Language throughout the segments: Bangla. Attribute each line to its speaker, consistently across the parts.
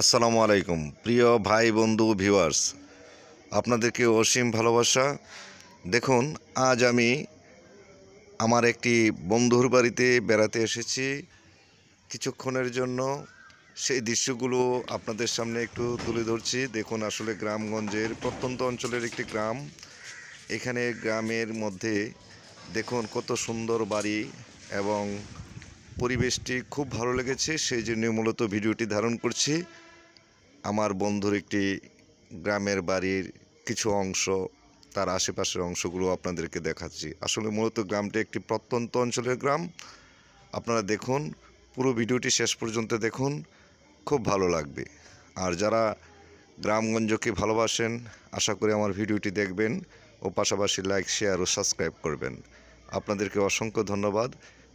Speaker 1: আসসালামু আলাইকুম। প্রিয় ভাই, বন্ধু ভিউয়ার্স আপনাদেরকে অসীম ভালোবাসা। দেখুন, আজ আমি আমার একটি বন্ধুর বাড়িতে বেড়াতে এসেছি। কিছুক্ষণের জন্য সেই দৃশ্যগুলো আপনাদের সামনে একটু তুলে ধরছি। দেখুন, আসলে গ্রামগঞ্জের প্রত্যন্ত অঞ্চলের একটি গ্রাম। এখানে গ্রামের মধ্যে দেখুন, কত সুন্দর বাড়ি এবং পরিবেশটি খুব ভালো লেগেছে। সেই জন্য মূলত ভিডিওটি ধারণ করছি। আমার বন্ধুর একটি গ্রামের বাড়ির কিছু অংশ, তার আশেপাশের অংশগুলো আপনাদেরকে দেখাচ্ছি। আসলে মূলত গ্রামটি একটি প্রত্যন্ত অঞ্চলের গ্রাম। আপনারা দেখুন, পুরো ভিডিওটি শেষ পর্যন্ত দেখুন, খুব ভালো লাগবে। আর যারা গ্রামগঞ্জকে ভালোবাসেন, আশা করি আমার ভিডিওটি দেখবেন ও পাশাপাশি লাইক, শেয়ার ও সাবস্ক্রাইব করবেন। আপনাদেরকে অসংখ্য ধন্যবাদ।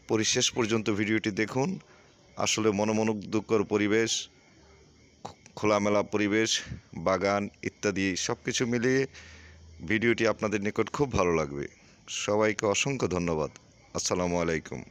Speaker 1: পরিশেষ পর্যন্ত ভিডিওটি দেখুন। আসলে মনোমুগ্ধকর পরিবেশ খোলামেলা পরিবেশ, বাগান ইত্যাদি সব কিছু মিলিয়ে ভিডিওটি আপনাদের নিকট খুব ভালো লাগবে। সবাইকে অসংখ্য ধন্যবাদ। আসসালামু আলাইকুম।